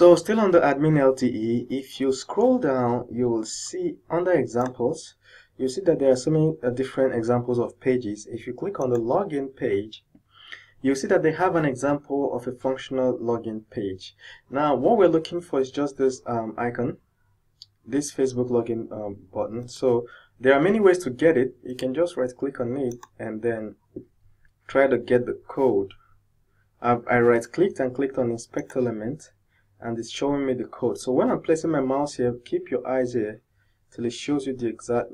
So still on the admin LTE, if you scroll down, you will see under examples, you see that there are so many uh, different examples of pages. If you click on the login page, you see that they have an example of a functional login page. Now, what we're looking for is just this um, icon, this Facebook login um, button. So there are many ways to get it. You can just right click on it and then try to get the code. I've, I right clicked and clicked on inspect element and it's showing me the code. So when I'm placing my mouse here, keep your eyes here till it shows you the exact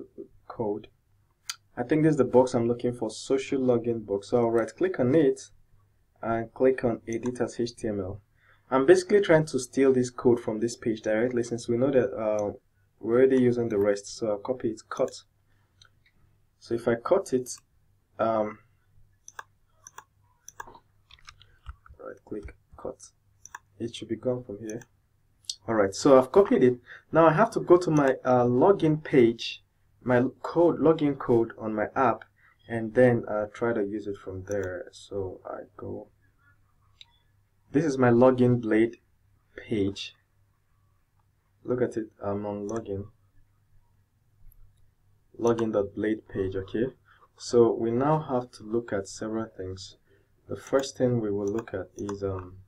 code. I think this is the box I'm looking for, social login box. So I'll right click on it and click on edit as HTML. I'm basically trying to steal this code from this page directly since we know that uh, we're already using the rest. So I'll copy it, cut. So if I cut it, um, right click, cut. It should be gone from here. Alright, so I've copied it. Now I have to go to my uh, login page, my code, login code on my app, and then uh, try to use it from there. So I go, this is my login blade page. Look at it, I'm on login. Login.blade page, okay? So we now have to look at several things. The first thing we will look at is um,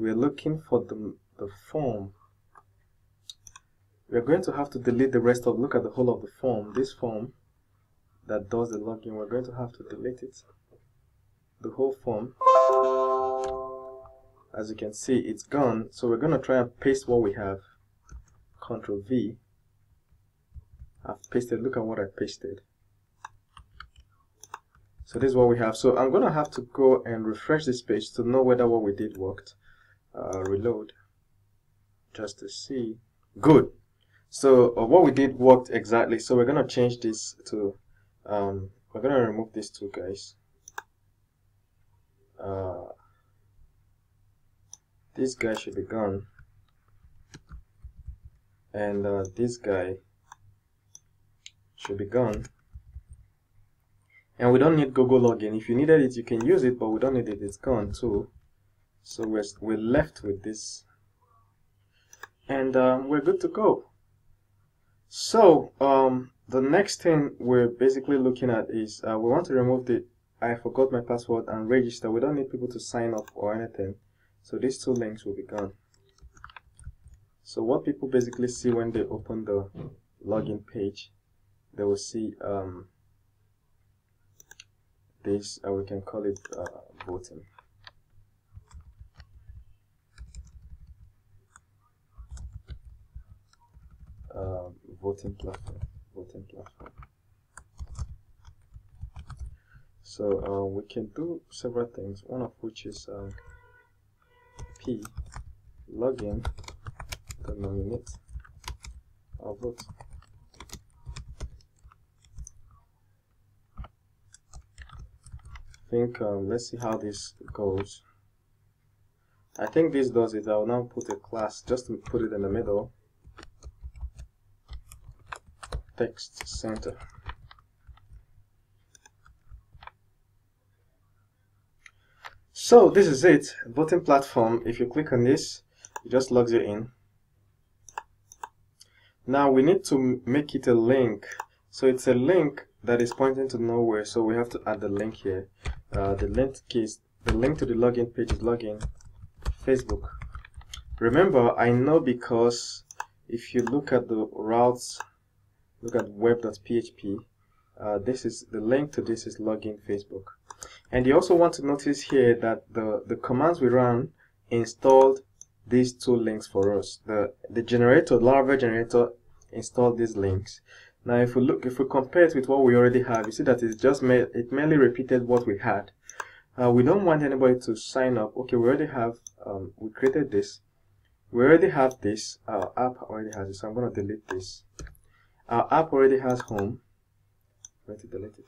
we're looking for the, the form. We're going to have to delete the rest of look at the whole of the form. This form that does the login we're going to have to delete it. The whole form. As you can see it's gone. So we're going to try and paste what we have. Ctrl V. I've pasted look at what I pasted. So this is what we have. So I'm gonna have to go and refresh this page to know whether what we did worked uh, reload just to see. Good. So uh, what we did worked exactly. So we're gonna change this to um, we're gonna remove these two guys. Uh, this guy should be gone. And uh, this guy should be gone. And we don't need Google login. If you needed it you can use it but we don't need it. It's gone too so we're, we're left with this. And um, we're good to go. So um, the next thing we're basically looking at is uh, we want to remove the I forgot my password and register. We don't need people to sign up or anything. So these two links will be gone. So what people basically see when they open the login page they will see um, this uh, we can call it uh, voting uh, voting platform voting platform. So uh, we can do several things. One of which is um, p login to nominate our vote. I think um, let's see how this goes. I think this does it. I'll now put a class just to put it in the middle text center. So this is it, voting platform. If you click on this, it just logs you in. Now we need to make it a link. So it's a link that is pointing to nowhere. So we have to add the link here. Uh, the link is the link to the login page is login Facebook. Remember, I know because if you look at the routes look at web.php uh, this is the link to this is login Facebook. And you also want to notice here that the the commands we ran installed these two links for us. The the generator Laravel generator installed these links. Now if we look if we compare it with what we already have you see that it's just made it merely repeated what we had. Uh, we don't want anybody to sign up. Okay we already have um, we created this. We already have this our app already has it so I'm going to delete this our app already has home. Going to delete it.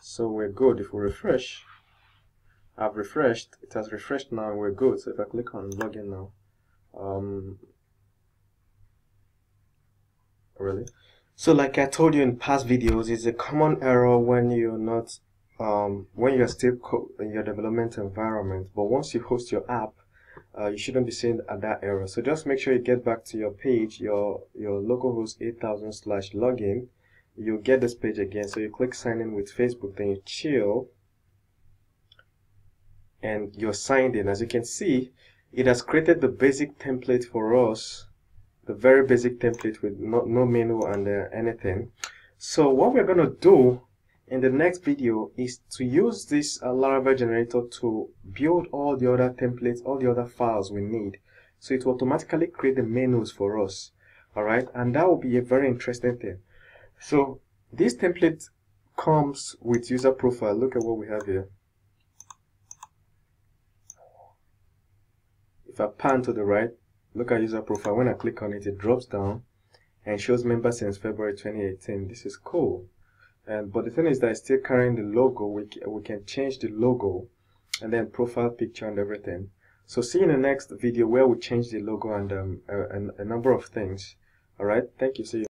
So we're good. If we refresh I've refreshed. It has refreshed now we're good. So if I click on login now um, really? So like I told you in past videos it's a common error when you're not um, when you're still in your development environment. But once you host your app uh, you shouldn't be seeing that error. So just make sure you get back to your page your your localhost 8000 slash login. You'll get this page again. So you click sign in with facebook then you chill. And you're signed in. As you can see it has created the basic template for us the very basic template with no, no menu and uh, anything. So what we're going to do in the next video is to use this uh, Laravel generator to build all the other templates, all the other files we need. So it will automatically create the menus for us. Alright, and that will be a very interesting thing. So this template comes with user profile. Look at what we have here. If I pan to the right, look at user profile. When I click on it, it drops down and shows members since February 2018. This is cool and but the thing is that it's still carrying the logo. We, we can change the logo and then profile picture and everything. So see you in the next video where we change the logo and um, a, a number of things. All right? Thank you. See you